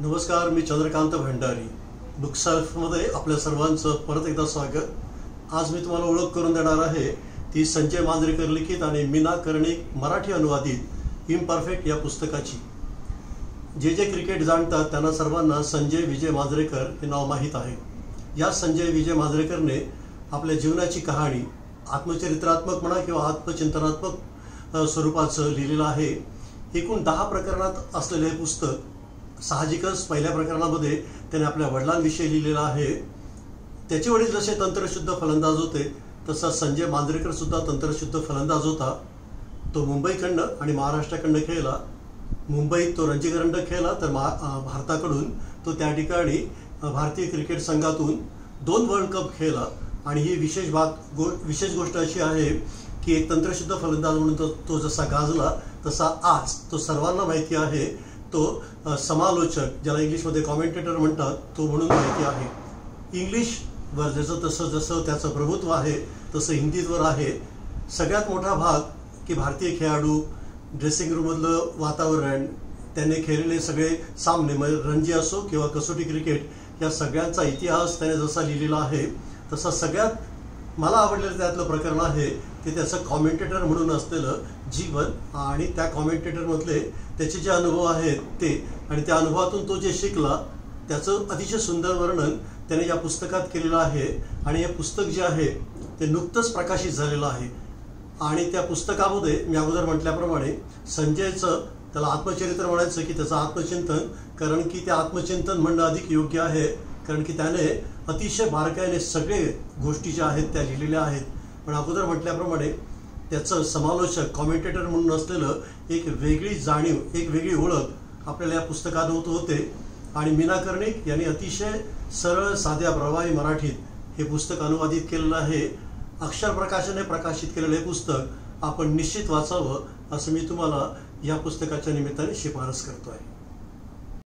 नमस्कार मी चंद्रकांत भंडारी. बुकसेल्फमध्ये आपल्या सर्वांचं परत एकदा स्वागत. आज मी तुम्हाला ओळख करून देणार आहे ती संजय मांजरेकर लिखित आणि मीना कर्णिक मराठी अनुवादित इम्परफेक्ट या पुस्तकाची. जे जे क्रिकेट जाणतात त्यांना सर्वांना संजय विजय मांजरेकर हे नाव माहीत आहे. या संजय विजय मांजरेकरने आपल्या जीवनाची कहाणी आत्मचरित्रात्मक म्हणा किंवा आत्मचिंतनात्मक स्वरूपाचं लिहिलेलं आहे. एकूण दहा प्रकरणात असलेले हे पुस्तक साहजिकच पहिल्या प्रकरणामध्ये त्याने आपल्या वडिलांविषयी लिहिलेला आहे. त्याचे वडील जसे तंत्रशुद्ध फलंदाज होते तसा संजय मांजरेकर सुद्धा तंत्रशुद्ध फलंदाज होता. तो मुंबईकडनं आणि महाराष्ट्राकडनं खेळला. मुंबईत तो रणजी करंडक खेळला तर महा भारताकडून तो त्या ठिकाणी भारतीय क्रिकेट संघातून दोन वर्ल्ड कप खेळला. आणि ही विशेष बात गो विशेष गोष्ट अशी आहे की एक तंत्रशुद्ध फलंदाज म्हणून तो तो जसा गाजला तसा आज तो सर्वांना माहिती आहे तो समालोचक ज्याला इंग्लिशमध्ये कॉमेंटेटर म्हणतात तो म्हणून माहिती आहे. इंग्लिशवर जसं तसं जसं त्याचं प्रभुत्व आहे तसं हिंदीवर आहे. सगळ्यात मोठा भाग की भारतीय खेळाडू ड्रेसिंग रूममधलं वातावरण त्याने खेळलेले सगळे सामने म्हणजे रणजी असो किंवा कसोटी क्रिकेट या सगळ्यांचा इतिहास त्याने जसा लिहिलेला आहे तसा सगळ्यात मला आवडलेलं त्यातलं प्रकरण आहे ते त्याचं कॉमेंटेटर म्हणून असलेलं जीवन आणि त्या कॉमेंटेटरमधले त्याचे जे अनुभव आहेत ते आणि त्या अनुभवातून तो जे शिकला त्याचं अतिशय सुंदर वर्णन त्याने या पुस्तकात केलेलं आहे आणि हे पुस्तक जे आहे ते नुकतंच प्रकाशित झालेलं आहे. आणि त्या पुस्तकामध्ये मी अगोदर म्हटल्याप्रमाणे संजयचं त्याला आत्मचरित्र म्हणायचं की त्याचं आत्मचिंतन कारण की ते आत्मचिंतन म्हणणं अधिक योग्य आहे. कारण की त्याने अतिशय बारकाईने सगळे गोष्टी ज्या आहेत त्या लिहिलेल्या आहेत. पण अगोदर म्हटल्याप्रमाणे त्याचं समालोचक कॉमेंटेटर म्हणून असलेलं एक वेगळी जाणीव एक वेगळी ओळख आपल्याला या पुस्तकात होत. होते आणि मीना कर्णिक यांनी अतिशय सरळ साध्या प्रवाही मराठीत हे पुस्तक अनुवादित केलेलं आहे. अक्षर प्रकाशने प्रकाशित केलेलं हे पुस्तक. आपण निश्चित वाचावं असं मी तुम्हाला या पुस्तकाच्या निमित्ताने शिफारस करतो आहे